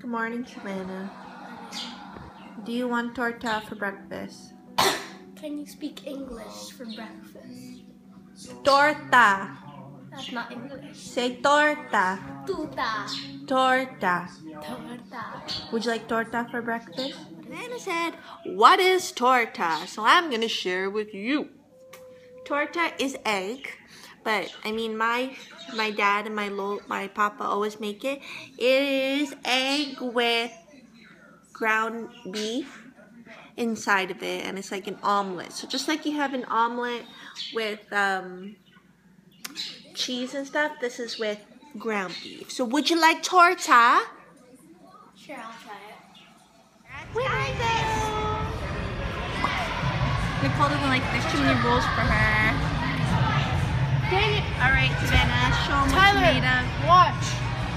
Good morning, Savannah. Do you want torta for breakfast? Can you speak English for breakfast? Torta. That's not English. Say torta. Tuta. Torta. Torta. Would you like torta for breakfast? Savannah said, What is torta? So I'm going to share with you. Torta is egg, but I mean, my my dad and my lo- my papa always make it. It is egg with ground beef inside of it, and it's like an omelet. So just like you have an omelet with um, cheese and stuff, this is with ground beef. So would you like torta? Sure, I'll try it. We like it. Nicole doesn't like there's too many rules for her. Dang it. All right, Savannah, show them what Tyler. you made of. Watch.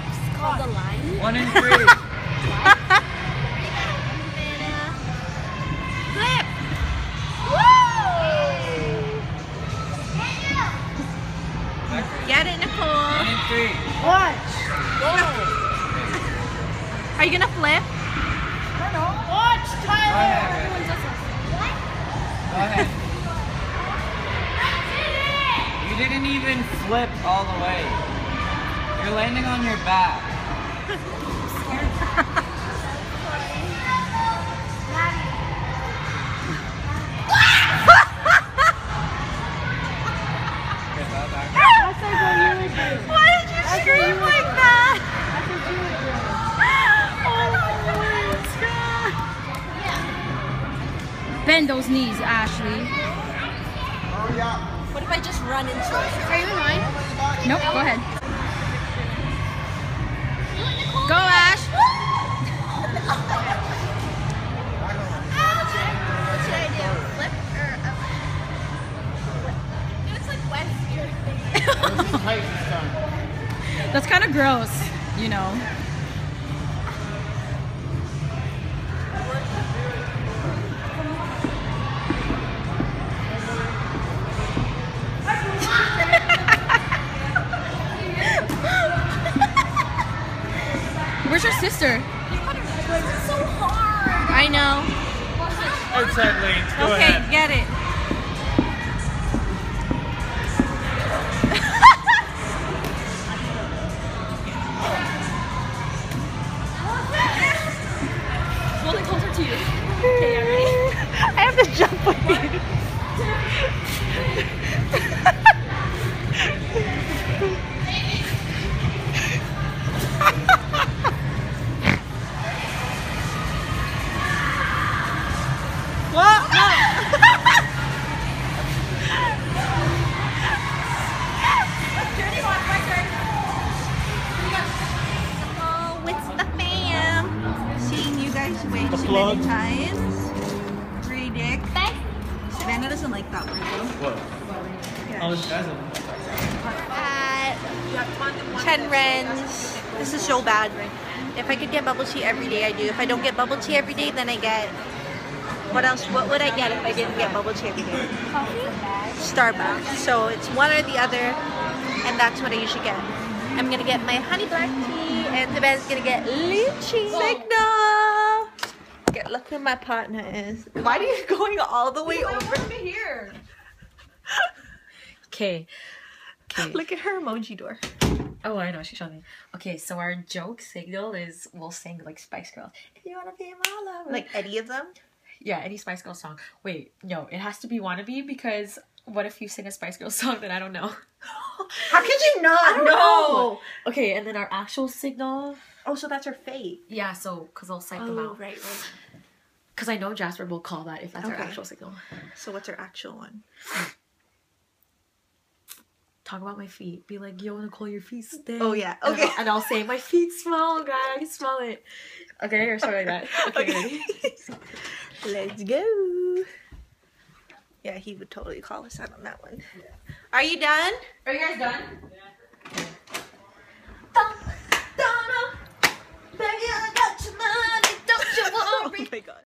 It's called the line. One and three. Flip. Woo! Get it, Nicole. One and three. Watch. Are you gonna flip? Watch, Go Tyler. ahead. Go ahead. Didn't even flip all the way. You're landing on your back. Back. Why did you scream like that? Bend those knees, Ashley. What if I just run into it? Are you in line? Nope, go ahead. Go, Ash. What should I do? Flip or up? It's like wet That's kind of gross, you know. Sister? so hard. I know. Outside lanes. Go okay, ahead. get it. Plug. many times. Three Ridic. Savannah doesn't like that word though. What? Oh, this guy's a At 10 Rens. This is so bad. If I could get bubble tea every day, I do. If I don't get bubble tea every day, then I get. What else? What would I get if I didn't get bubble tea every day? Starbucks. So it's one or the other, and that's what I usually get. I'm gonna get my honey black tea, and Savannah's gonna get lychee. Signal! Get, look who my partner is. Why are you going all the way over here? Okay. Okay. Look at her emoji door. Oh, I know. She showed me. Okay, so our joke signal is we'll sing like Spice Girls. If you wanna be my lover. Like any of them? yeah, any Spice Girls song. Wait, no, it has to be wannabe because what if you sing a Spice Girls song that I don't know? How could you not don't know? know. Okay, and then our actual signal. Oh, so that's her fate. Yeah, so because I'll cite them oh, out. right, right. Because I know Jasper will call that if that's our actual signal. So what's her actual one? Talk about my feet. Be like, yo, Nicole, your feet stink. Oh, yeah. And Okay. I'll- And I'll, say, my feet smell, guys. Smell it. Okay, or something like that. Okay, ready? Let's go. Yeah, he would totally call us out on that one. Are you done? Are you guys done? Donna, baby, I got your money, don't you worry. oh my god.